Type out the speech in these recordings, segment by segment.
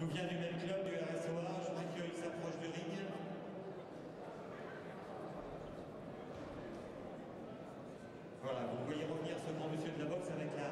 Nous vient du même club du RSOA, Mathieu il s'approche du ring. Voilà, vous voyez revenir seulement monsieur de la boxe avec la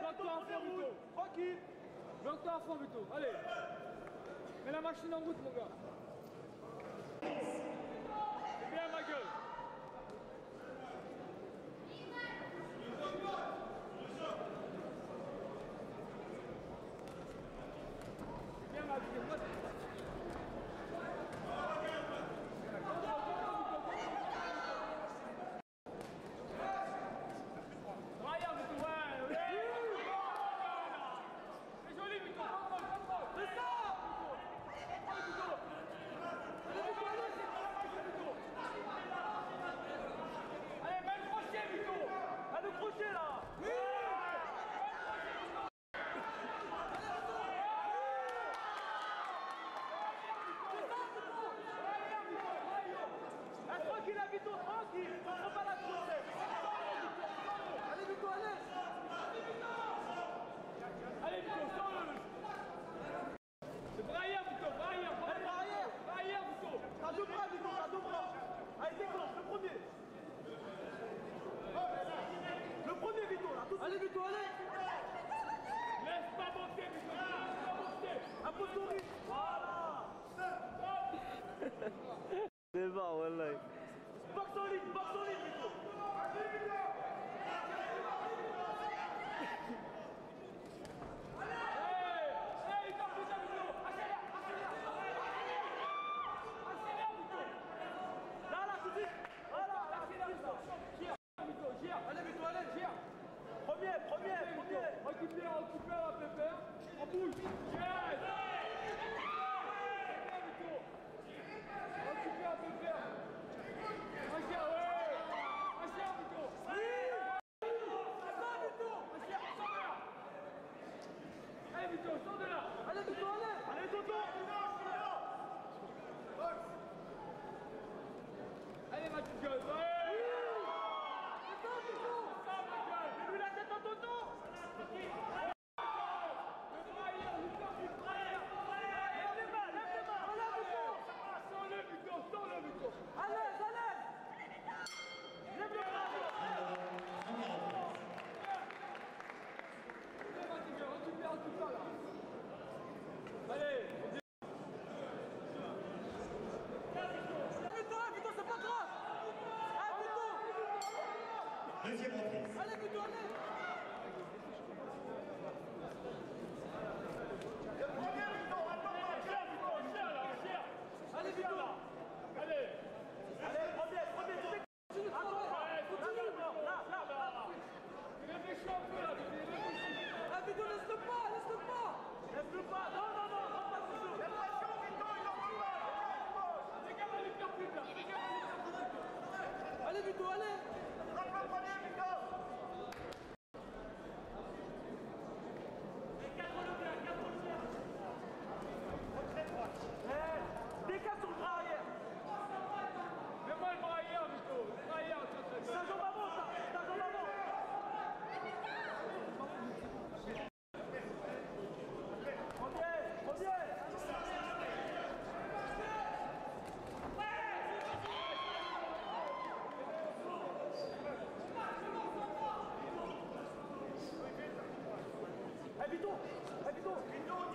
Bloque-toi en fond, Muto. Tranquille. Bloque-toi en fond, Muto. Allez. Mets la machine en route, mon gars. C'est bien, ma gueule. Deuxième reprise. Allez, vous tournez. Là, Allez, Allez Allez, Continue, allez, Là, là, là, ah, pas, non, non, non, non, il allez, plus là. Allez, Vito, allez. Plutôt, plutôt, plutôt.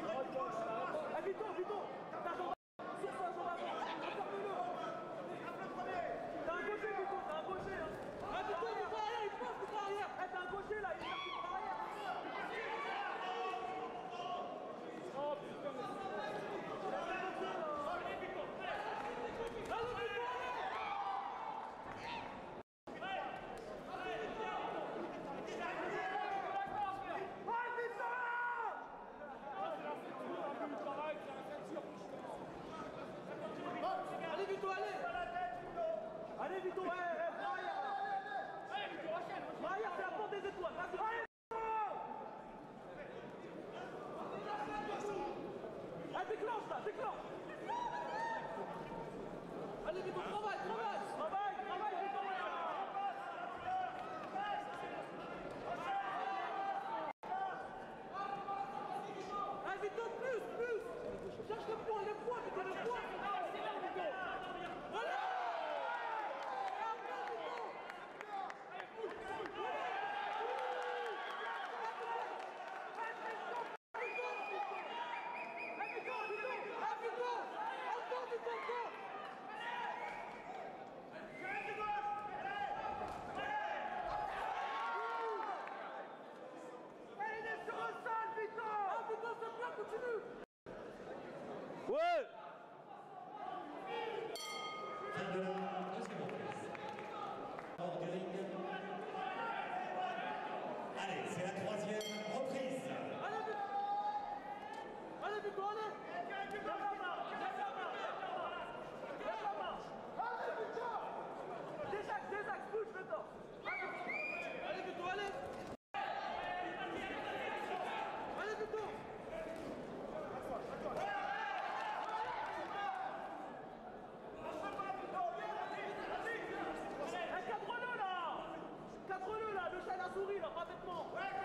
souris là, pas bêtement. Ouais,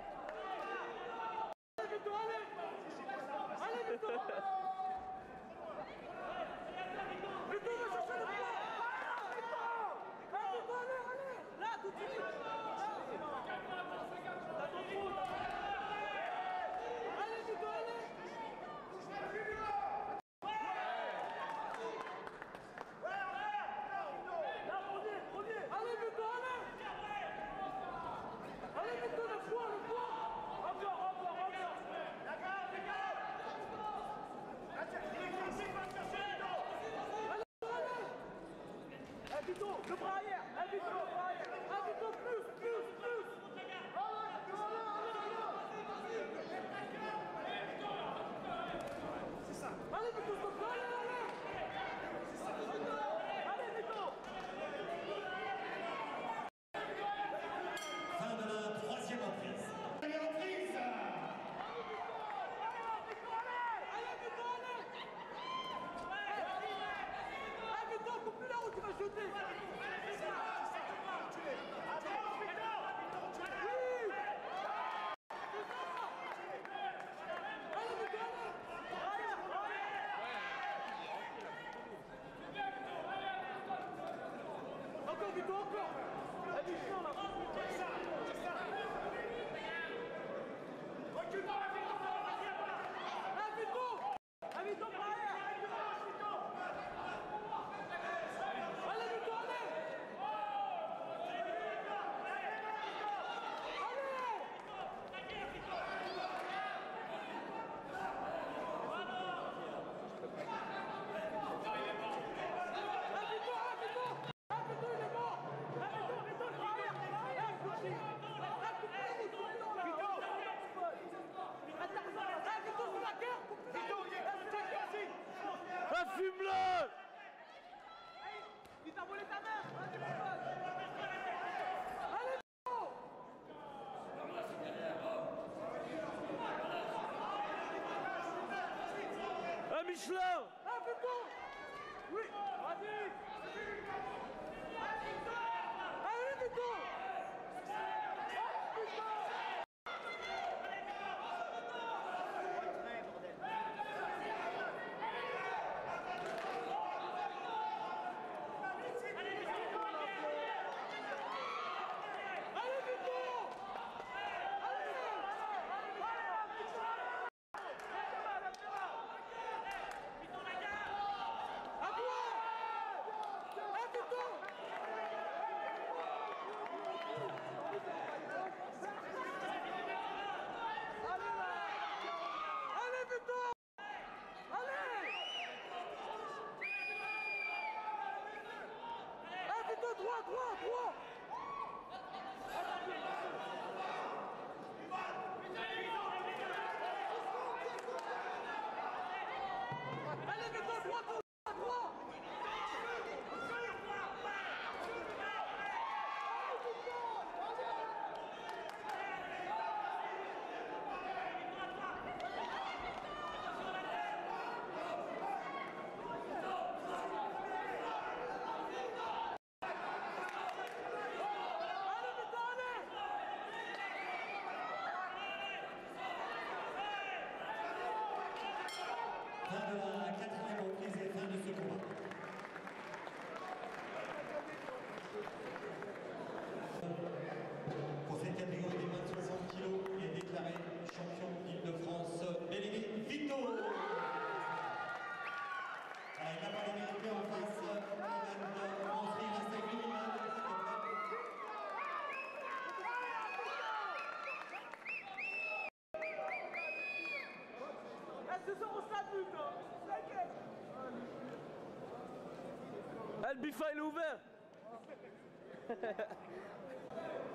Le bras arrière, plus, plus, plus. C'est ça. Allez, allez, allez. C'est ça. Allez, Nico. Fin de la Allez, allez. Allez, allez. Allez, Hadi top yok. Hadi. Lâche-le Allez, 脱脱。脱 de la quatrième reprise et fin de ce combat. Pour cette catégorie des moins de 60 kg est déclaré champion d'Île-de-France, Bélémy Vito. Ah, il n'a pas démérité en face. Iman Manfri reste avec lui, Iman, s'il te plaît. Eh, ce soir, on se la bute, hein. T'inquiète. Eh, le bifa il est ouvert